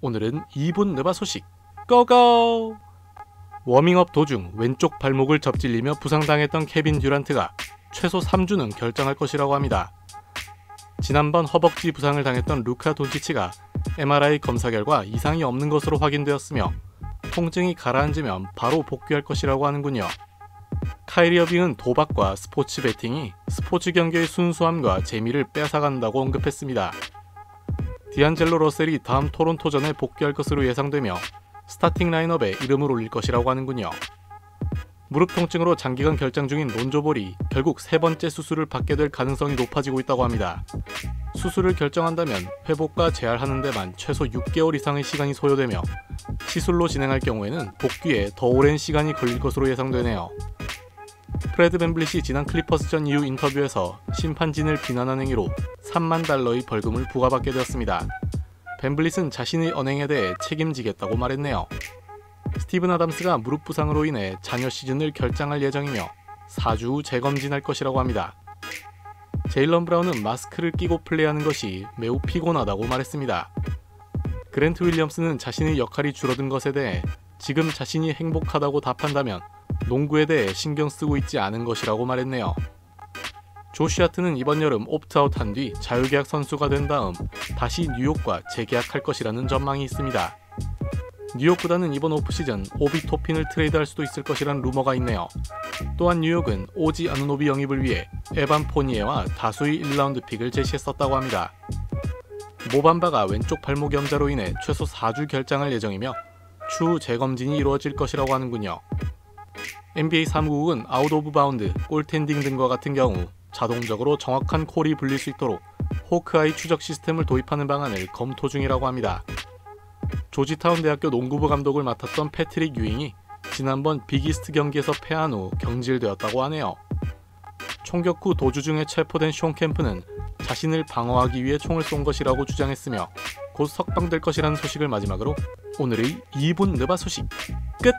오늘은 2분 느바 소식 고고! 워밍업 도중 왼쪽 발목을 접질리며 부상당했던 케빈 듀란트가 최소 3주는 결장할 것이라고 합니다. 지난번 허벅지 부상을 당했던 루카 돈치치가 MRI 검사 결과 이상이 없는 것으로 확인되었으며 통증이 가라앉으면 바로 복귀할 것이라고 하는군요. 카이리 어빙은 도박과 스포츠 베팅이 스포츠 경기의 순수함과 재미를 뺏어간다고 언급했습니다. 디안젤로 러셀이 다음 토론토전에 복귀할 것으로 예상되며 스타팅 라인업에 이름을 올릴 것이라고 하는군요. 무릎 통증으로 장기간 결장 중인 론조볼이 결국 세 번째 수술을 받게 될 가능성이 높아지고 있다고 합니다. 수술을 결정한다면 회복과 재활하는 데만 최소 6개월 이상의 시간이 소요되며 시술로 진행할 경우에는 복귀에 더 오랜 시간이 걸릴 것으로 예상되네요. 프레드 벤블릿이 지난 클리퍼스전 이후 인터뷰에서 심판진을 비난한 행위로 3만 달러의 벌금을 부과받게 되었습니다. 벤블릿은 자신의 언행에 대해 책임지겠다고 말했네요. 스티븐 아담스가 무릎 부상으로 인해 잔여 시즌을 결장할 예정이며 4주 후 재검진할 것이라고 합니다. 제일런 브라운은 마스크를 끼고 플레이하는 것이 매우 피곤하다고 말했습니다. 그랜트 윌리엄스는 자신의 역할이 줄어든 것에 대해 지금 자신이 행복하다고 답한다면 농구에 대해 신경 쓰고 있지 않은 것이라고 말했네요. 조시 하트는 이번 여름 opt out한 뒤 자유계약 선수가 된 다음 다시 뉴욕과 재계약할 것이라는 전망이 있습니다. 뉴욕 구단은 이번 오프시즌 오비 토핀을 트레이드할 수도 있을 것이란 루머가 있네요. 또한 뉴욕은 오지 아누노비 영입을 위해 에반 포니에와 다수의 1라운드 pick을 제시했었다고 합니다. 모 밤바가 왼쪽 발목 염좌로 인해 최소 4주 결장할 예정이며 추후 재검진이 이루어질 것이라고 하는군요. NBA 사무국은 out of bound, goaltending 등과 같은 경우 자동적으로 정확한 call이 불릴 수 있도록 호크아이 추적 시스템을 도입하는 방안을 검토 중이라고 합니다. 조지타운 대학교 농구부 감독을 맡았던 패트릭 유잉이 지난번 빅 이스트 경기에서 패한 후 경질되었다고 하네요. 총격 후 도주 중에 체포된 숀 캠프는 자신을 방어하기 위해 총을 쏜 것이라고 주장했으며 곧 석방될 것이라는 소식을 마지막으로 오늘의 2분 느바 소식 끝!